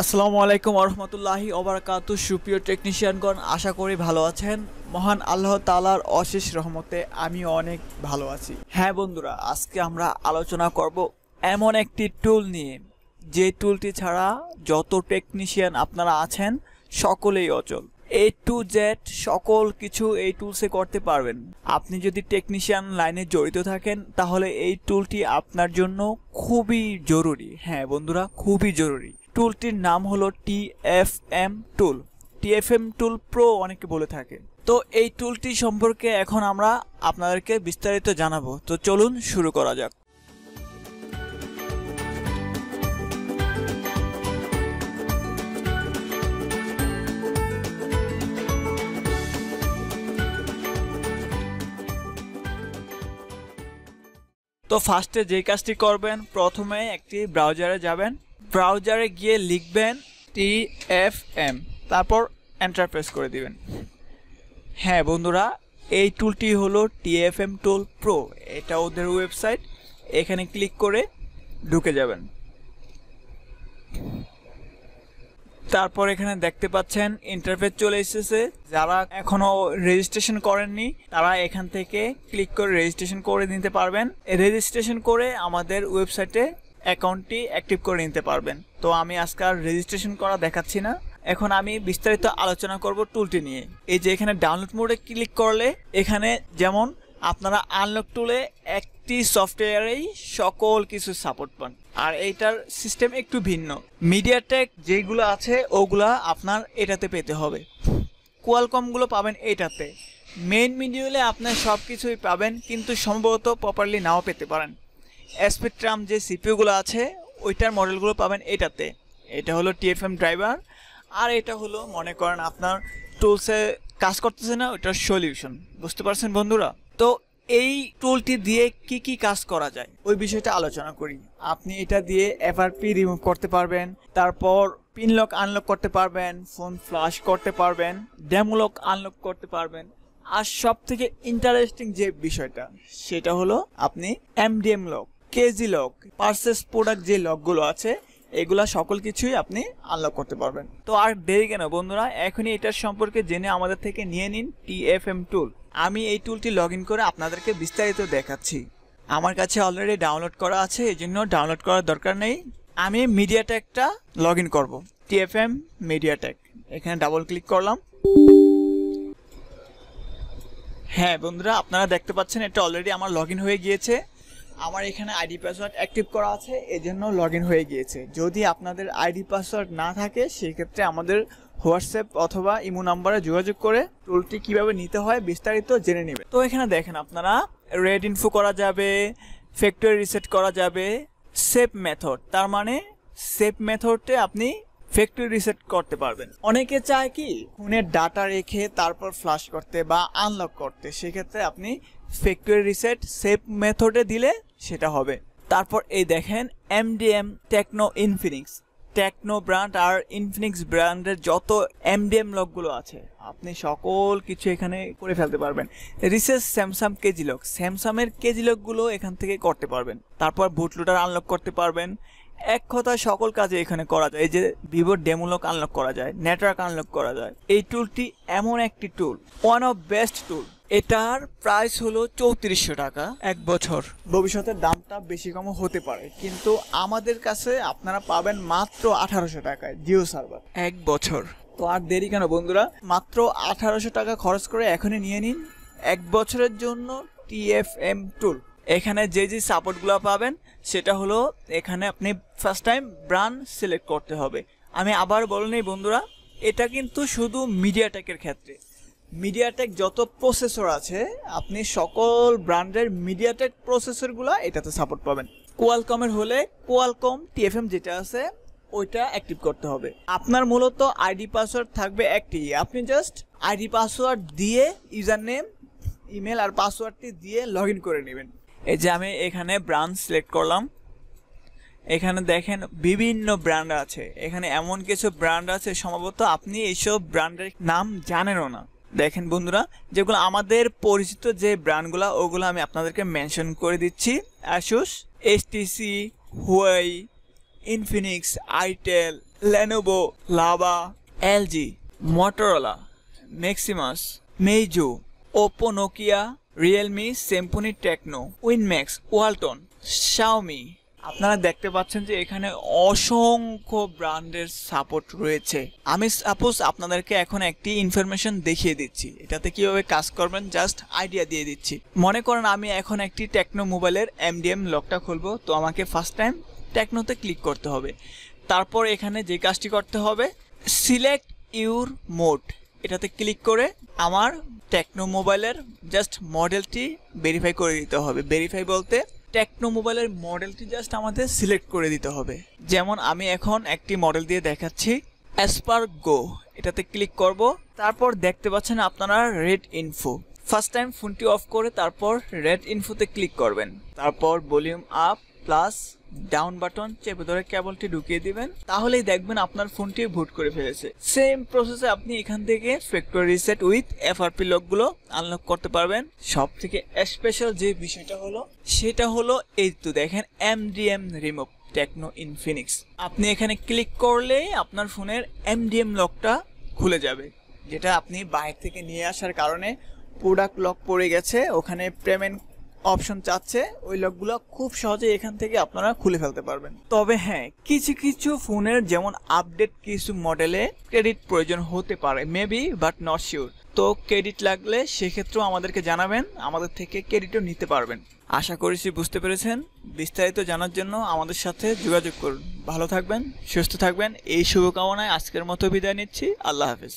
আসসালামু আলাইকুম আরহামতুল্লাহি ওবরাকাতু। সুপ্রিয় টেকনিশিয়ানগণ, আশা করি ভালো আছেন। মহান আল্লাহ তালার অশেষ রহমতে আমি অনেক ভালো আছি। হ্যাঁ বন্ধুরা, আজকে আমরা আলোচনা করব এমন একটি টুল নিয়ে। যে টুলটি ছাড়া যত টেকনিশিয়ান আপনারা আছেন, সকলেই অচল। এ টু জেড সকল কিছু এই টুলসে করতে পারবেন। আপনি যদি টেকনিশিয়ান লাইনে জড়িত থাকেন, তাহলে এই টুলটি আপনার জন্য খুবই জরুরি। হ্যাঁ বন্ধুরা, খুবই জরুরি। টুলটির নাম হলো T F M tool T F M tool pro অনেকে বলে থাকে। তো এই টুলটি সম্পর্কে এখন আমরা আপনাদেরকে বিস্তারিত জানাব। তো চলুন শুরু করা যাক। তো ফার্স্টে যে কাজটি করবেন, প্রথমে একটি ব্রাউজারে যাবেন। ব্রাউজারে গিয়ে লিখবেন টি এফ এম তারপর এন্টার প্রেস করে দিবেন। হ্যাঁ বন্ধুরা, এই টুলটি হলো টিএফএম টুল প্রো এটা ওদের ওয়েবসাইট এখানে ক্লিক করে ঢুকে যাবেন। তারপর এখানে দেখতে পাচ্ছেন ইন্টারফেস চলে এসেছে। যারা এখনও রেজিস্ট্রেশন করেননি, তারা এখান থেকে ক্লিক করে রেজিস্ট্রেশন করে নিতে পারবেন। রেজিস্ট্রেশন করে আমাদের ওয়েবসাইটে অ্যাকাউন্টটি অ্যাক্টিভ করে নিতে পারবেন। তো আমি আজকে আর রেজিস্ট্রেশন করা দেখাচ্ছি না। এখন আমি বিস্তারিত আলোচনা করব টুলটি নিয়ে। এই যে এখানে ডাউনলোড মোডে ক্লিক করলে এখানে যেমন আপনারা আনলক টুলে একটি সফটওয়্যারেই সকল কিছু সাপোর্ট পান। আর এইটার সিস্টেম একটু ভিন্ন। মিডিয়া মিডিয়াটেক যেগুলো আছে, ওগুলা আপনার এটাতে পেতে হবে। কোয়ালকমগুলো পাবেন এটাতে। মেইন মিডিউলে আপনার সব কিছুই পাবেন, কিন্তু সম্ভবত প্রপারলি নাও পেতে পারেন। স্পেকট্রাম যে সিপিউগুলো আছে, ওইটার মডেলগুলো পাবেন এটাতে। এটা হলো টিএফএম ড্রাইভার আর এটা হলো, মনে করেন আপনার টুলসে কাজ করতেছে না, ওইটার সলিউশন বুঝতে পারছেন বন্ধুরা? তো এই টুলটি দিয়ে কি কি কাজ করা যায়, ওই বিষয়টা আলোচনা করি। আপনি এটা দিয়ে এফআরপি রিমুভ করতে পারবেন, তারপর পিন লক আনলক করতে পারবেন ফোন ফ্লাশ করতে পারবেন ডেমোলক আনলক করতে পারবেন। আর সব থেকে ইন্টারেস্টিং যে বিষয়টা, সেটা হলো, আপনি MDM lock KG lock purchase product যে লকগুলো আছে, এগুলা সকল কিছুই আপনি আনলক করতে পারবেন। তো আর দেরি কেন বন্ধুরা? এখনই এটার সম্পর্কে জেনে আমাদের থেকে নিয়ে নিন টিএফএম টুল আমি এই টুলটি লগ করে আপনাদেরকে বিস্তারিত দেখাচ্ছি। আমার কাছে অলরেডি ডাউনলোড করা আছে এই জন্য ডাউনলোড করার দরকার নেই। আমি মিডিয়াটেকটা লগ ইন করব। টিএফএম মিডিয়াটেক এখানে ডাবল ক্লিক করলাম। হ্যাঁ বন্ধুরা, আপনারা দেখতে পাচ্ছেন এটা অলরেডি আমার লগ হয়ে গিয়েছে। আমার এখানে আইডি পাসওয়ার্ড অ্যাক্টিভ করা আছে এই জন্য লগ ইন হয়ে গিয়েছে। যদি আপনাদের আইডি পাসওয়ার্ড না থাকে, সেক্ষেত্রে আমাদের হোয়াটসঅ্যাপ অথবা ইমো নাম্বারে যোগাযোগ করে টুলটি কীভাবে নিতে হয় বিস্তারিত জেনে নেবে তো এখানে দেখেন আপনারা, রেড ইনফো করা যাবে ফ্যাক্টরি রিসেট করা যাবে সেভ মেথড তার মানে সেভ মেথডে আপনি ফ্যাক্টরি রিসেট করতে পারবেন। অনেকে চায় কি, ফোনের ডাটা রেখে তারপর ফ্লাশ করতে বা আনলক করতে। সেক্ষেত্রে আপনি ফ্যাক্টরি রিসেট সেভ মেথডে দিলে সেটা হবে। তারপর এই দেখেন MDM Tecno Infinix Tecno brand আর ইনফিনিক্স ব্র্যান্ডের যত এমডিএম লকগুলো আছে, আপনি সকল কিছু এখানে করে ফেলতে পারবেন। রিসেস স্যামসাং কেজি লক স্যামসাংয়ের কেজি লকগুলো এখান থেকে করতে পারবেন। তারপর বুটলুটার আনলক করতে পারবেন। এক কথায় সকল কাজে এখানে করা যায়। এই যে ভিভোর ডেমোলক আনলক করা যায় নেটওয়ার্ক আনলক করা যায় এই টুলটি এমন একটি tool one of best tool এটার প্রাইস হলো চৌত্রিশশো টাকা এক বছর। ভবিষ্যতের দামটা বেশি কম হতে পারে কিন্তু আমাদের কাছে আপনারা পাবেন মাত্র আঠারোশো টাকায় জিও সার্ভার। এক বছর। তো আর দেরি কেন বন্ধুরা? মাত্র আঠারোশো টাকা খরচ করে এখনই নিয়ে নিন এক বছরের জন্য টিএফএম টুল এখানে যে যে সাপোর্টগুলো পাবেন, সেটা হলো এখানে আপনি ফার্স্ট টাইম ব্রান্ড সিলেক্ট করতে হবে। আমি আবার বলিনি বন্ধুরা, এটা কিন্তু শুধু মিডিয়াটেকের ক্ষেত্রে। মিডিয়াটেক যত প্রসেসর আছে, আপনি সকল ব্র্যান্ডের মিডিয়াটেক প্রসেসরগুলো এটাতে সাপোর্ট পাবেন। কোয়ালকমের হলে কোয়ালকম টিএফএম যেটা আছে, ওইটা অ্যাক্টিভ করতে হবে। আপনার মূলত আইডি পাসওয়ার্ড থাকবে একটি। আপনি জাস্ট আইডি পাসওয়ার্ড দিয়ে ইউজার নেম ইমেল আর পাসওয়ার্ডটি দিয়ে লগ করে নেবেন। এই যে আমি এখানে ব্রান্ড সিলেক্ট করলাম। এখানে দেখেন বিভিন্ন ব্র্যান্ড আছে। এখানে এমন কিছু ব্র্যান্ড আছে, সম্ভবত আপনি এইসব ব্র্যান্ডের নাম জানেনও না। দেখেন বন্ধুরা, যেগুলো আমাদের পরিচিত যে ব্র্যান্ডগুলো ওগুলো আমি আপনাদেরকে মেনশন করে দিচ্ছি। Asus HTC Huawei Infinix itel Lenovo Lava LG Motorola Maximus Meizu Oppo Nokia Realme Symphony Tecno Winmax Walton Xiaomi আপনারা দেখতে পাচ্ছেন যে এখানে অসংখ্য ব্র্যান্ডের সাপোর্ট রয়েছে। আমি সাপোজ আপনাদেরকে এখন একটি ইনফরমেশন দেখিয়ে দিচ্ছি। এটাতে কীভাবে কাজ করবেন জাস্ট আইডিয়া দিয়ে দিচ্ছি। মনে করেন আমি এখন একটি টেকনো মোবাইলের এমডিএম লকটা খুলবো, তো আমাকে ফার্স্ট টাইম টেকনোতে ক্লিক করতে হবে। তারপর এখানে যে কাজটি করতে হবে সিলেক্ট ইউর মোড এটাতে ক্লিক করে আমার টেকনো মোবাইলের জাস্ট মডেলটি ভেরিফাই করে দিতে হবে। ভেরিফাই বলতে টেকনো মোবাইলের মডেলটি জাস্ট আমাদের সিলেক্ট করে দিতে হবে। যেমন আমি এখন একটি মডেল দিয়ে দেখাচ্ছি অ্যাসপার গো এটাতে ক্লিক করব। তারপর দেখতে পাচ্ছেন আপনারা রেড ইনফো ফার্স্ট টাইম ফোনটি অফ করে তারপর রেড ইনফোতে ক্লিক করবেন। তারপর volume up plus down button চেপে ধরে কেবলটি ঢুকিয়ে দিবেন। তাহলেই দেখবেন আপনার ফোনটি ভুট করে ফেলেছে। সেম প্রসেসে আপনি এখান থেকে ফ্যাক্টরি রিসেট উইথ এফআরপি লকগুলো আনলক করতে পারবেন। সব থেকে স্পেশাল যে বিষয়টা হলো, সেটা হলো এই তো দেখেন এমডিএম রিমুভ টেকনো ইনফিনিক্স আপনি এখানে ক্লিক করলে আপনার ফোনের এমডিএম লকটা খুলে যাবে। যেটা আপনি বাইরে থেকে নিয়ে আসার কারণে প্রোডাক্ট লক পড়ে গেছে। ওখানে পেমেন্ট অপশন চাচ্ছে, ওই লকগুলো খুব সহজে এখান থেকে আপনারা খুলে ফেলতে পারবেন। তবে হ্যাঁ কিছু কিছু ফোনের যেমন আপডেট কিছু মডেলে ক্রেডিট প্রয়োজন হতে পারে, মেবি, বাট নট শিওর তো ক্রেডিট লাগলে সেক্ষেত্রেও আমাদেরকে জানাবেন, আমাদের থেকে ক্রেডিটও নিতে পারবেন। আশা করেছি বুঝতে পেরেছেন। বিস্তারিত জানার জন্য আমাদের সাথে যোগাযোগ করুন। ভালো থাকবেন, সুস্থ থাকবেন। এই শুভকামনায় আজকের মতো বিদায় নিচ্ছি। আল্লাহ হাফিজ।